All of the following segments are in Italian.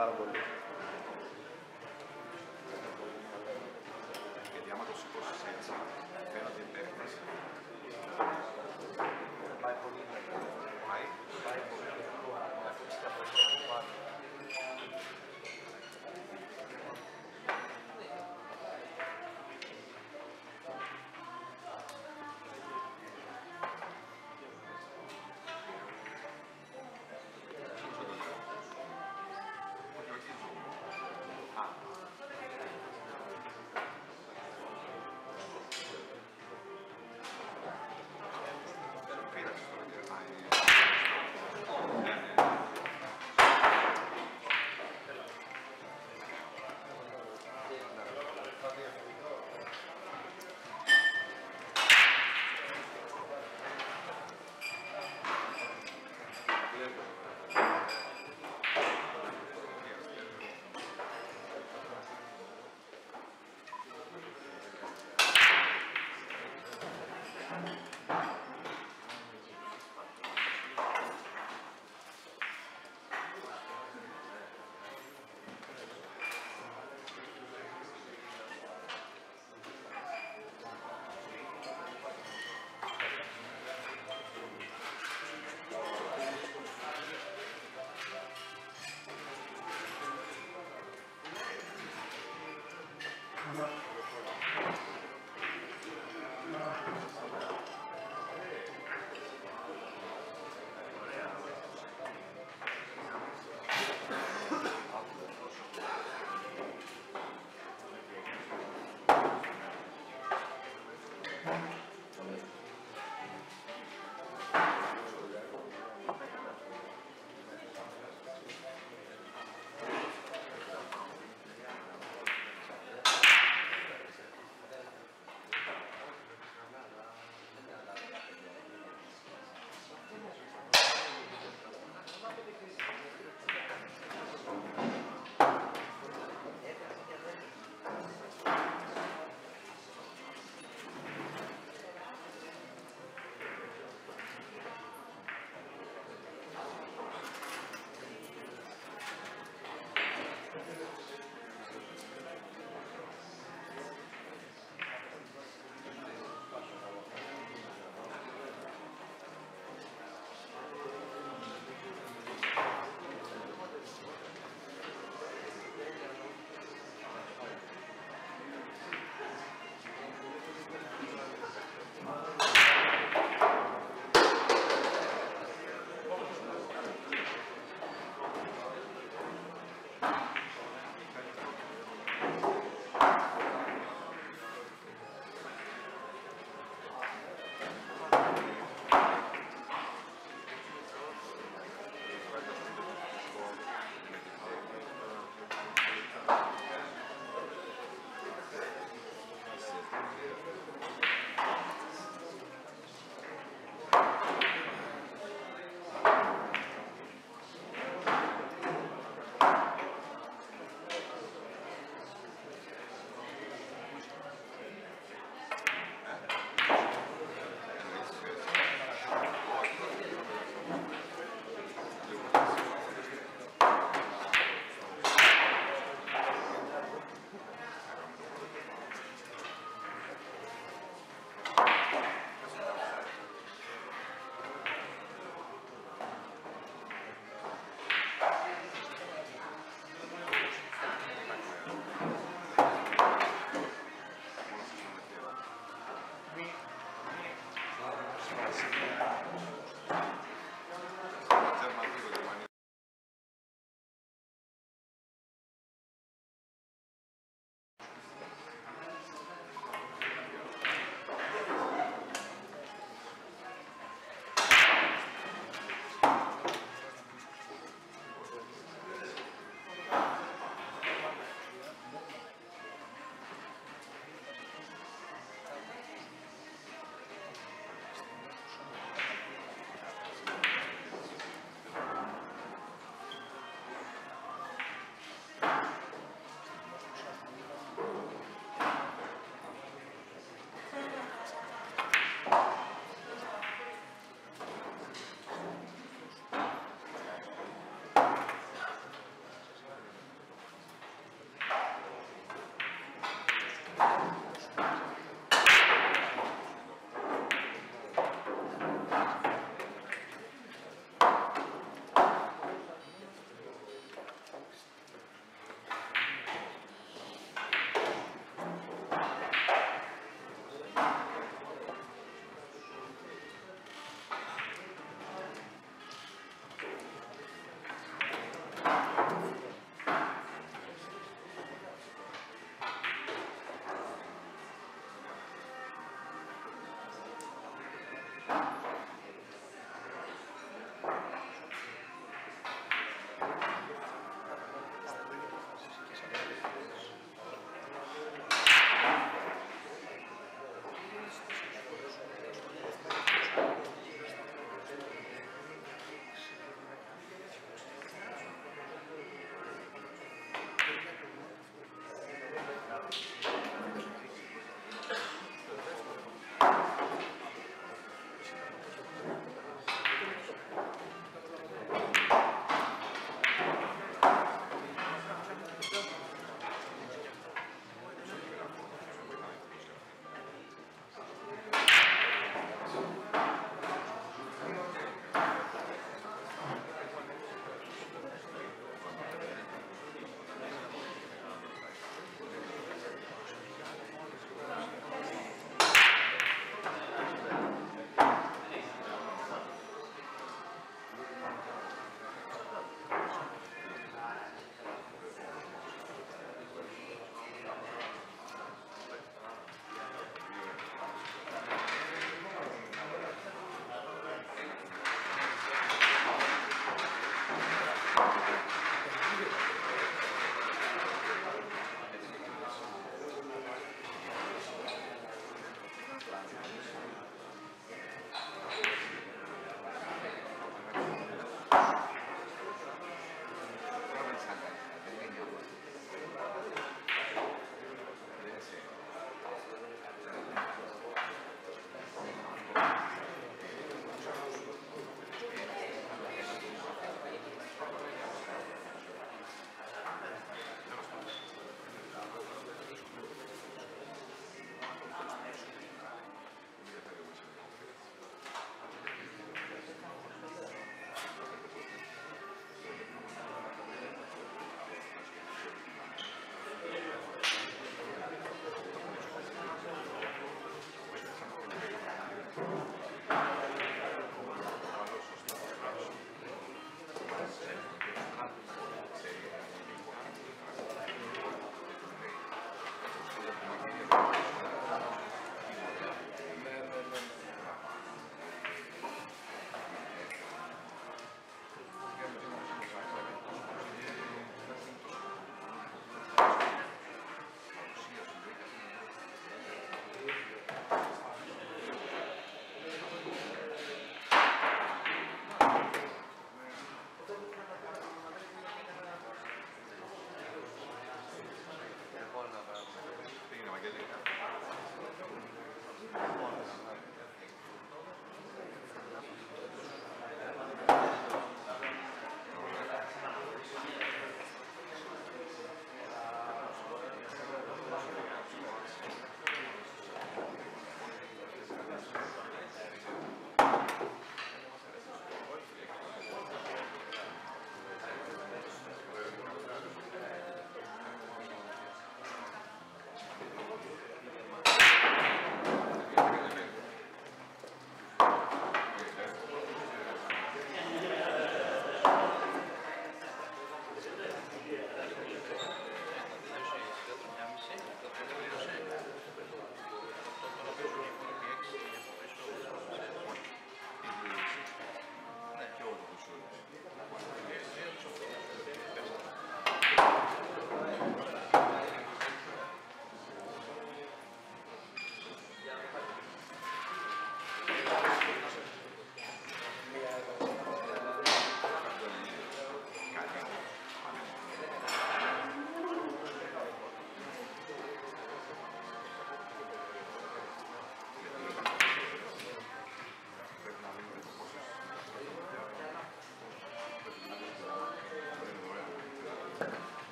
parabole. Chiediamo che si possa senza, appena di percorso.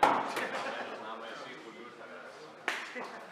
Να είμαι σίγουρος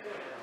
Amen.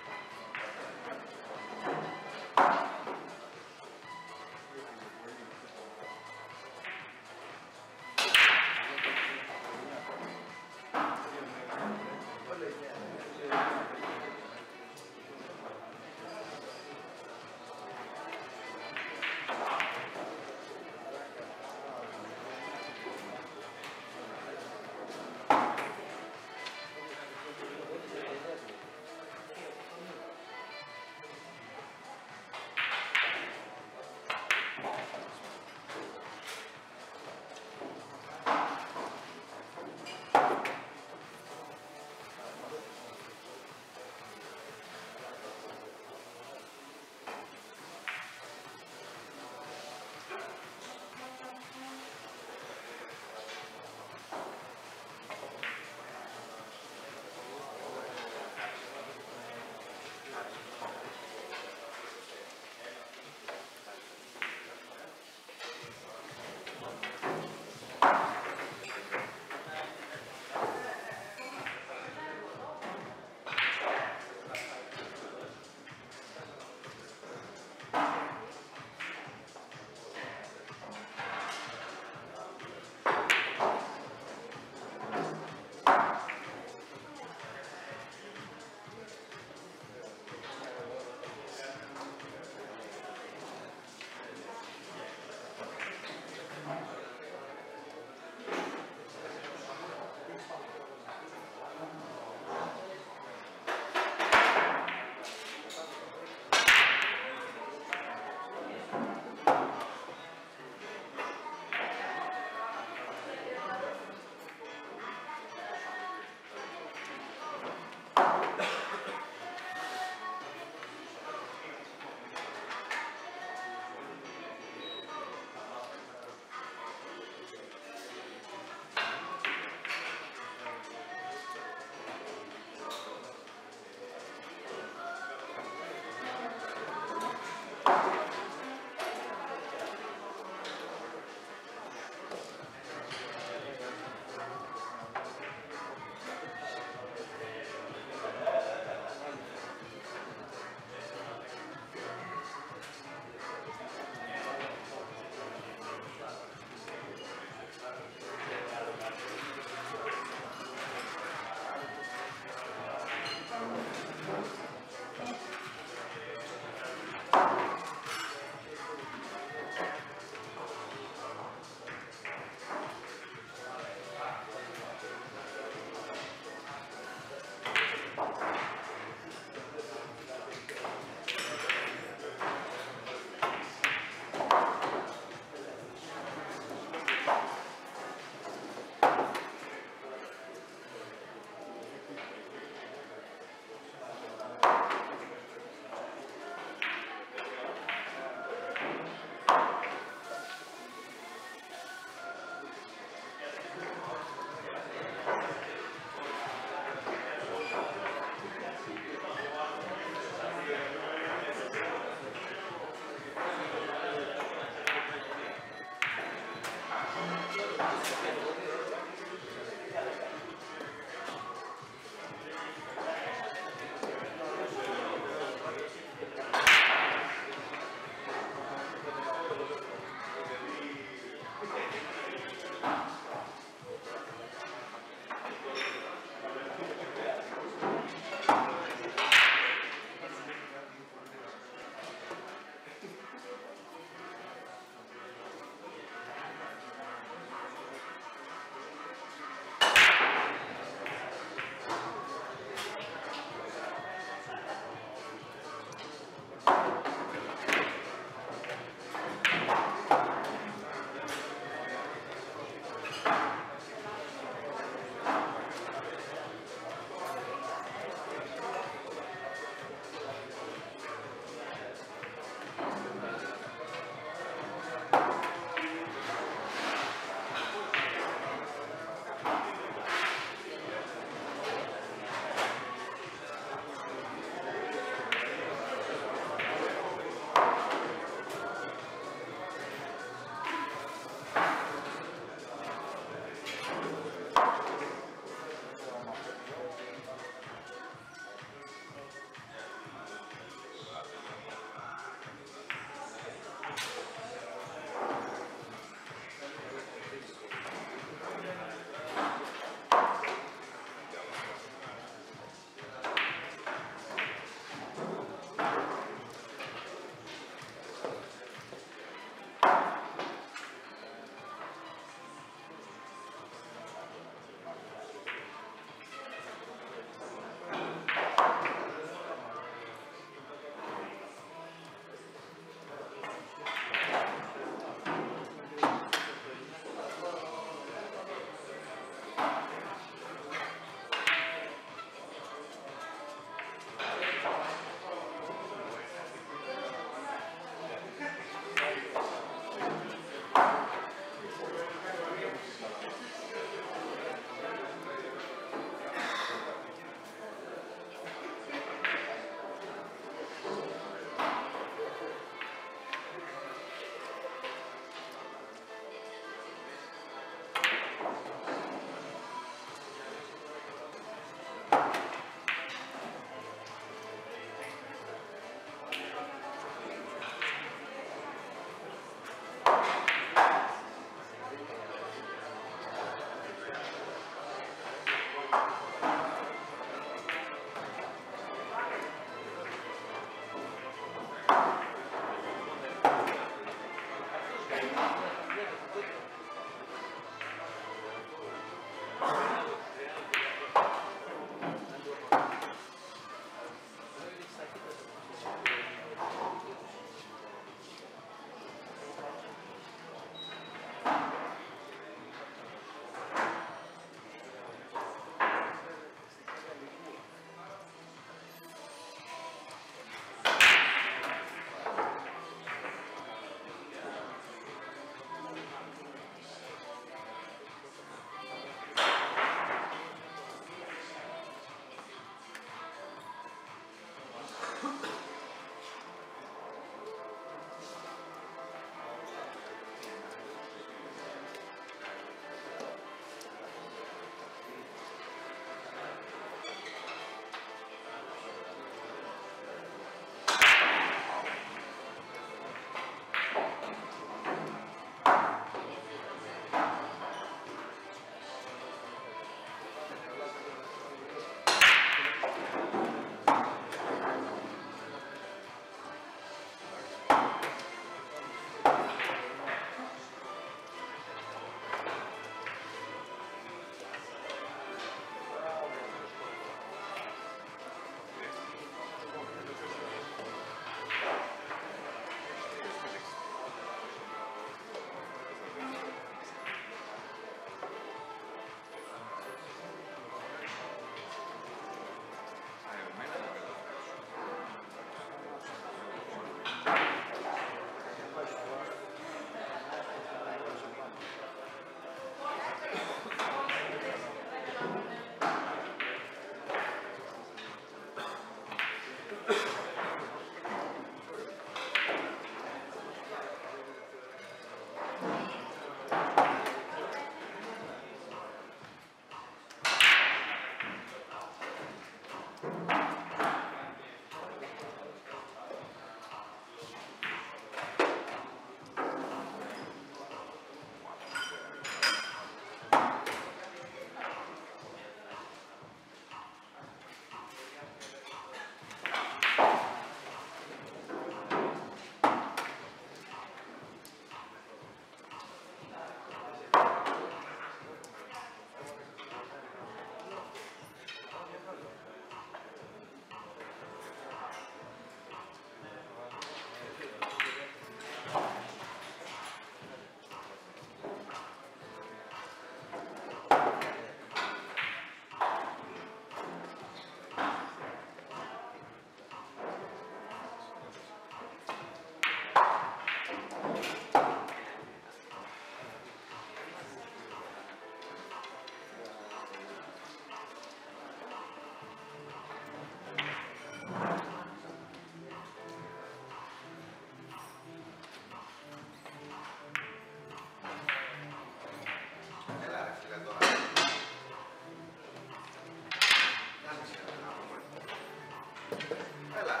Hello.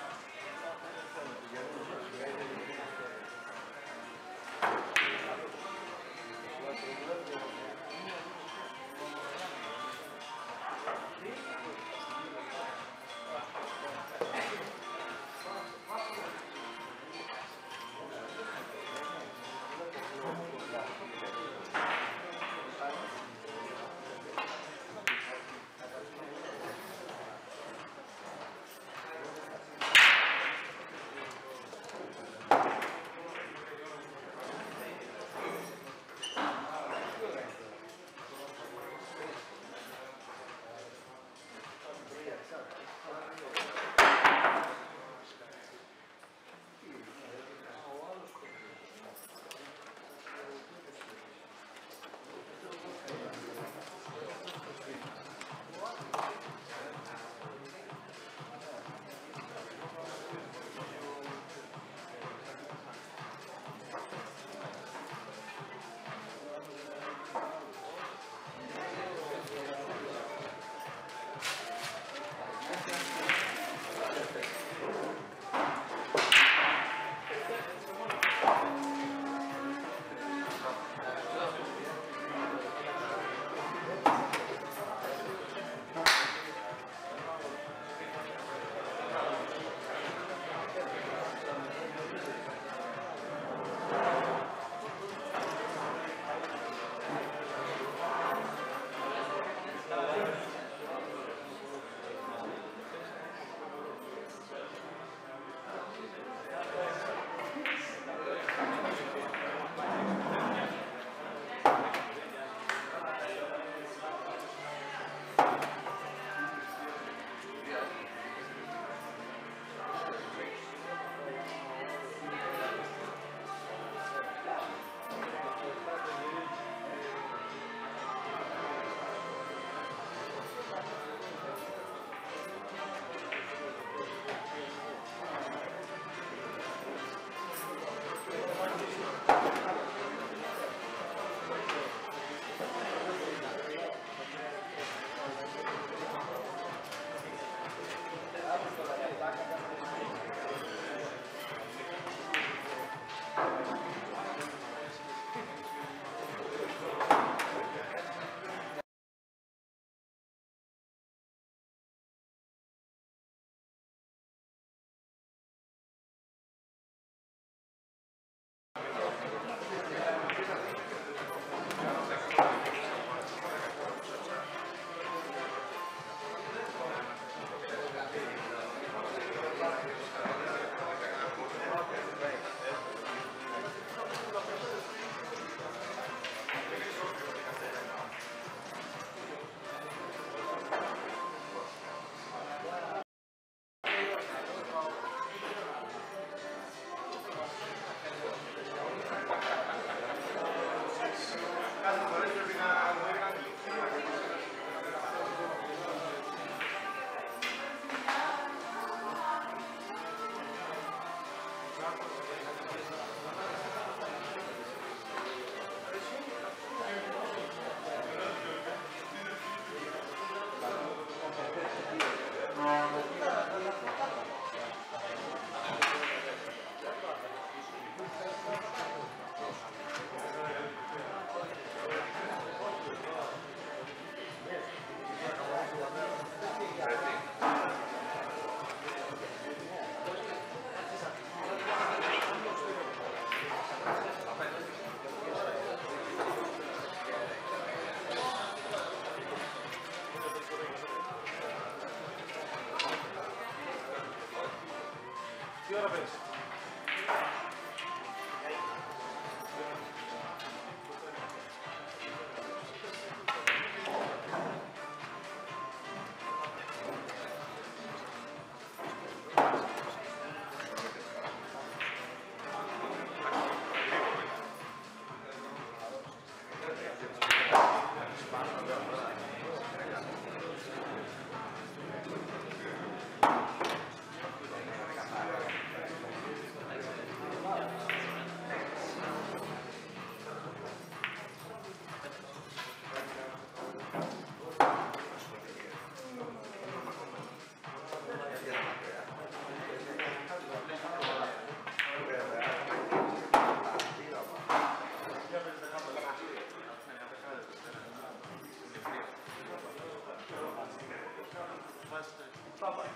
Bye-bye.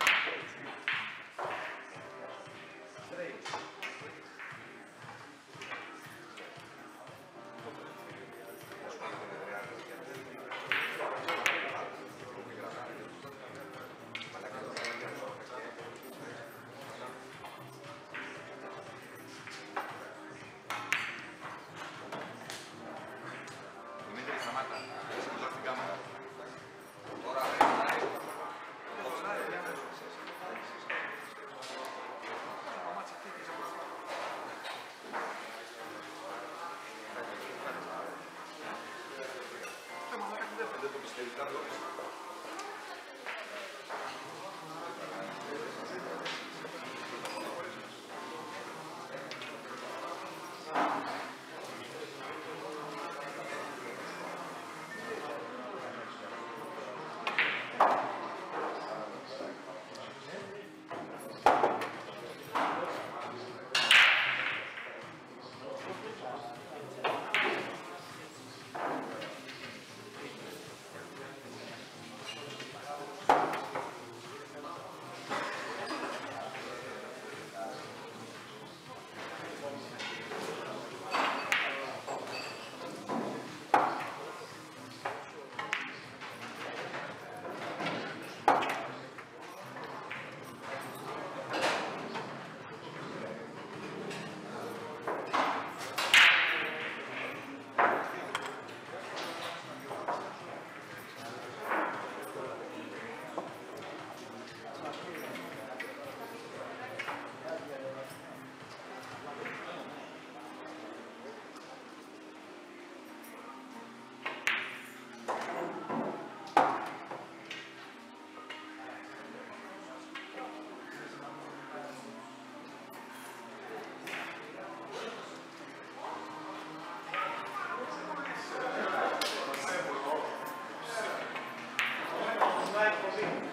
contento que pues, time for me.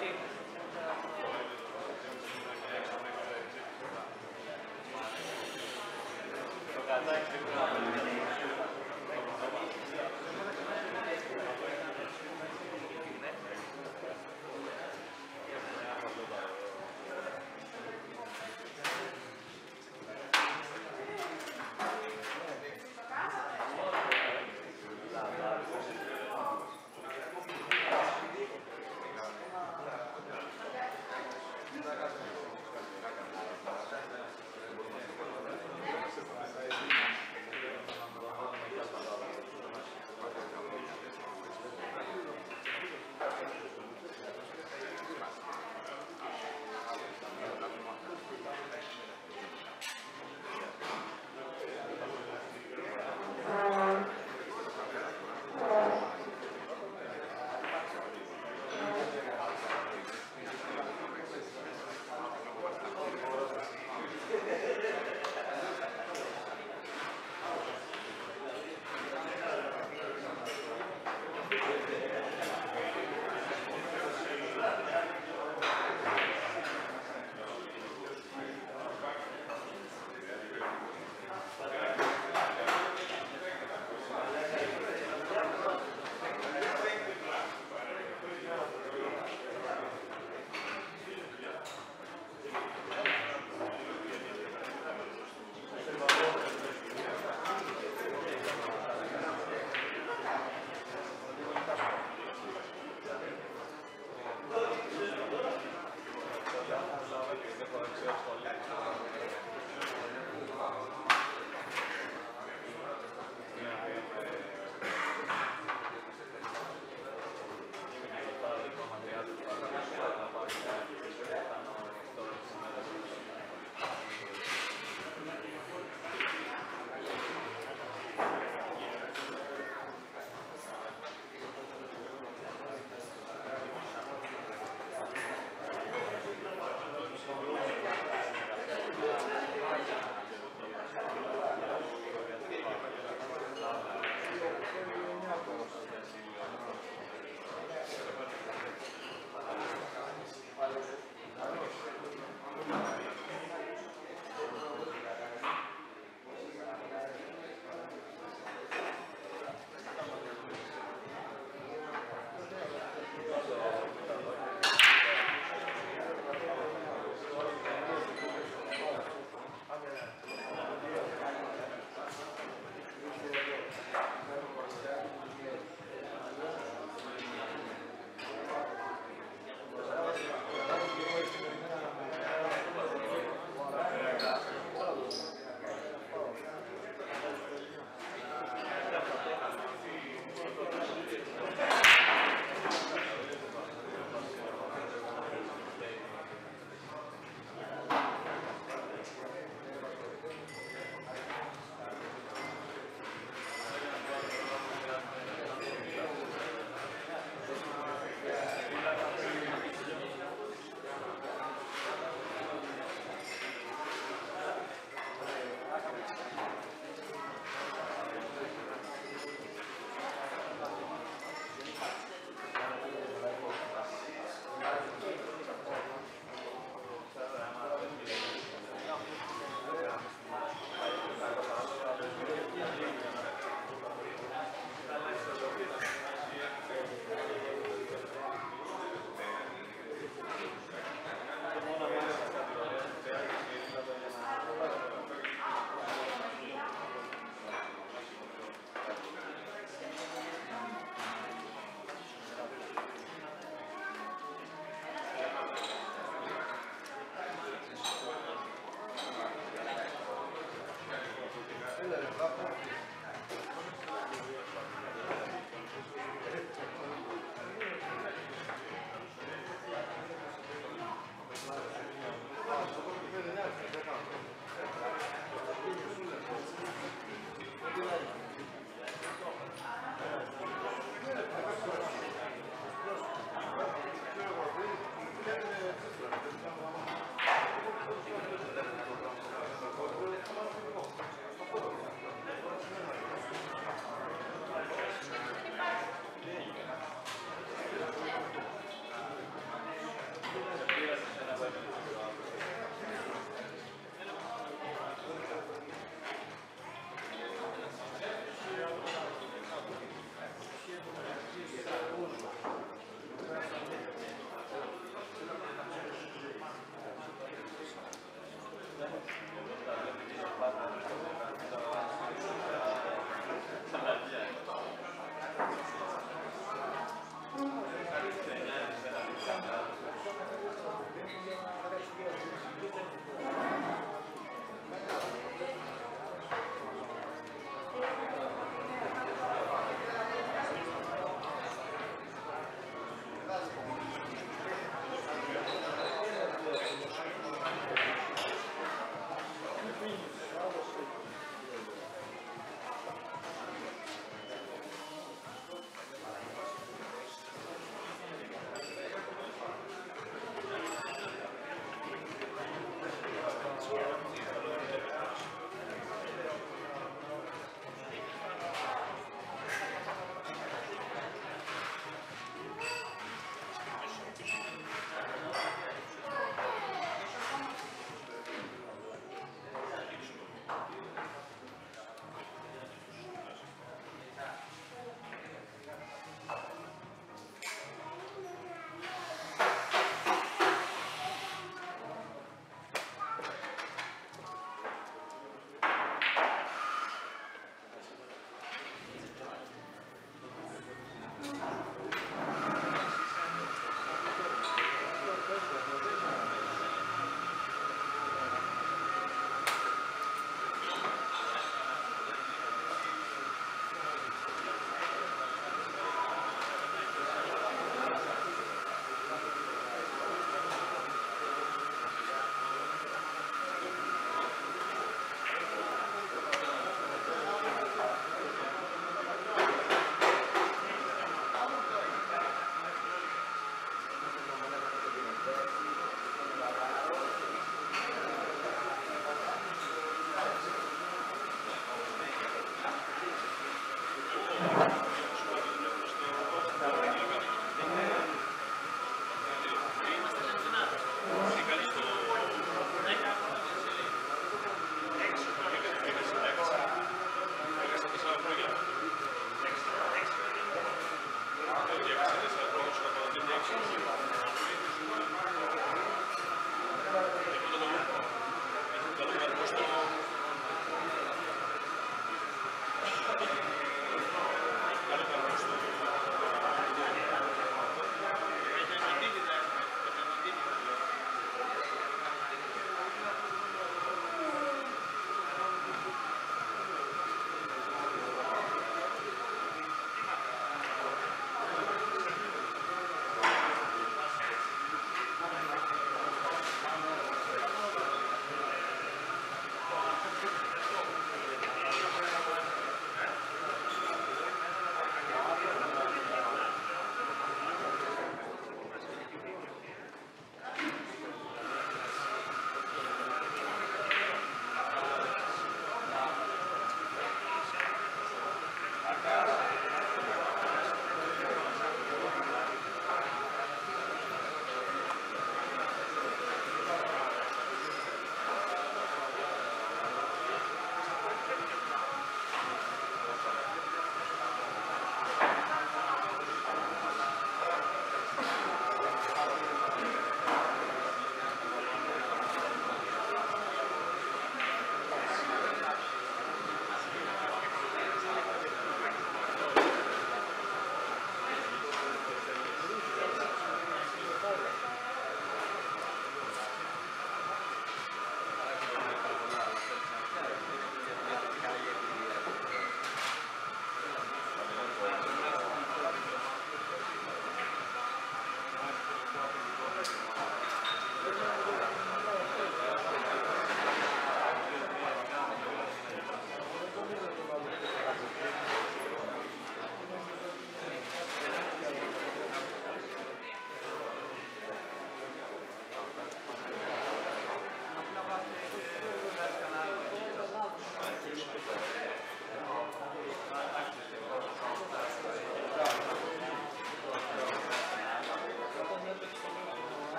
রাখছি